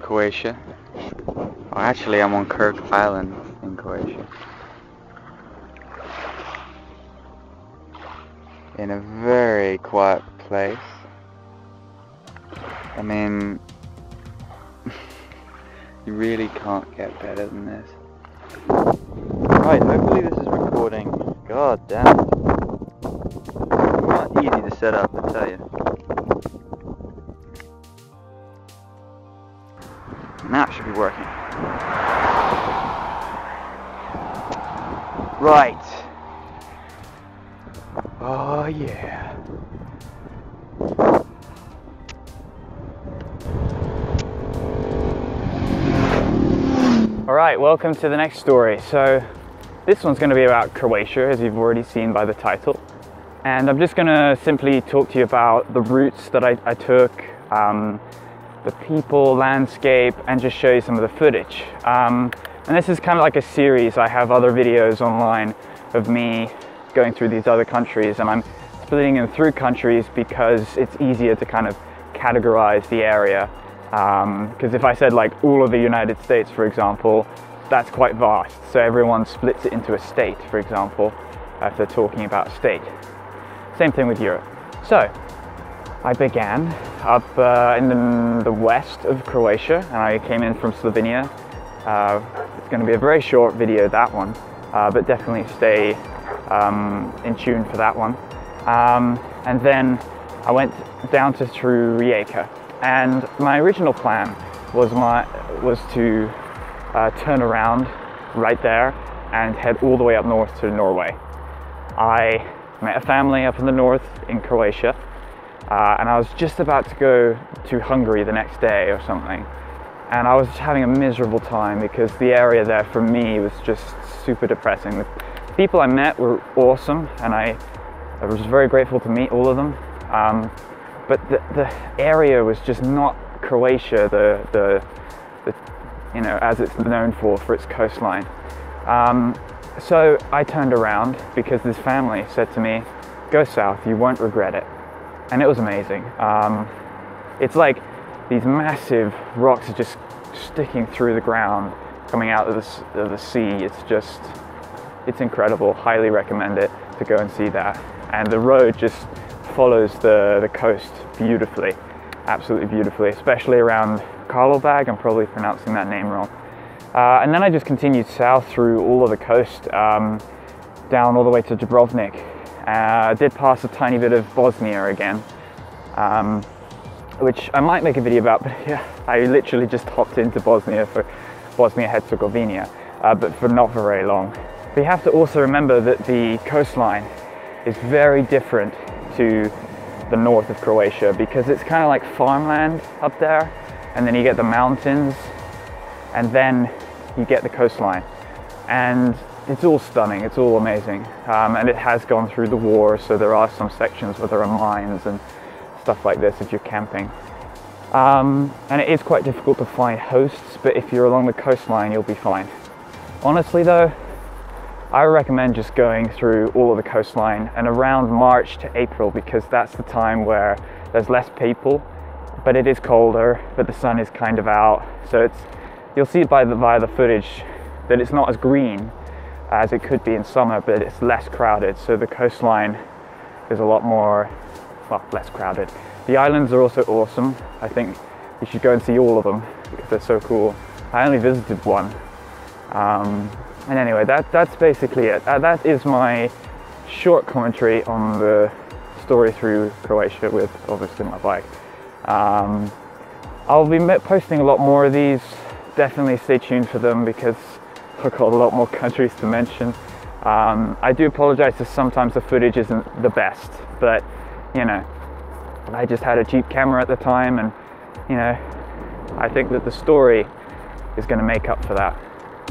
Croatia. Oh, actually, I'm on Krk Island in Croatia. In a very quiet place. I mean, you really can't get better than this. Right, hopefully this is recording. God damn it. Not easy to set up, I tell you. It should be working. Right. Oh yeah. Alright, welcome to the next story. So this one's going to be about Croatia, as you've already seen by the title. And I'm just going to simply talk to you about the routes that I, I took, um, the people, landscape, and just show you some of the footage. Um, and this is kind of like a series. I have other videos online of me going through these other countries, and I'm splitting them through countries because it's easier to kind of categorize the area. Because um, if I said like all of the United States, for example, that's quite vast. So everyone splits it into a state, for example, if they're talking about state. Same thing with Europe. So I began up uh, in the, the, west of Croatia and I came in from Slovenia. Uh, it's going to be a very short video, that one, uh, but definitely stay um, in tune for that one. Um, and then I went down to through Rijeka and my original plan was my was to uh, turn around right there and head all the way up north to Norway. I met a family up in the north in Croatia uh, and I was just about to go to Hungary the next day or something and I was having a miserable time because the area there for me was just super depressing. The people I met were awesome and I, I was very grateful to meet all of them um, but the, the area was just not Croatia, the, the, the, you know, as it's known for, for its coastline. Um, so I turned around because this family said to me, go south, you won't regret it. And it was amazing. Um, it's like these massive rocks are just sticking through the ground, coming out of the, of the sea. It's just, it's incredible. Highly recommend it to go and see that. And the road just follows the, the coast beautifully, absolutely beautifully, especially around Karlobag. I'm probably pronouncing that name wrong. Uh, and then I just continued south through all of the coast, um, down all the way to Dubrovnik. Uh, I did pass a tiny bit of Bosnia again, um, which I might make a video about, but yeah, I literally just hopped into Bosnia for Bosnia-Herzegovina, uh, but for not for very long. But you have to also remember that the coastline is very different to the north of Croatia because it's kind of like farmland up there and then you get the mountains and then you get the coastline and it's all stunning. It's all amazing. Um, and it has gone through the war so there are some sections where there are mines and stuff like this if you're camping. Um, and it is quite difficult to find hosts but if you're along the coastline you'll be fine. Honestly though I recommend just going through all of the coastline and around March to April because that's the time where there's less people, but it is colder, but the sun is kind of out. So it's you'll see by the via the footage that it's not as green as it could be in summer, but it's less crowded. So the coastline is a lot more well, less crowded. The islands are also awesome. I think you should go and see all of them because they're so cool. I only visited one. Um, and anyway, that, that's basically it. Uh, that is my short commentary on the story through Croatia with obviously my bike. Um, I'll be posting a lot more of these. Definitely stay tuned for them because I've got a lot more countries to mention. Um, I do apologize if sometimes the footage isn't the best, but you know, I just had a cheap camera at the time and you know, I think that the story is going to make up for that,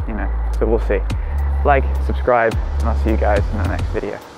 you know. So we'll see. Like, subscribe, and I'll see you guys in the next video.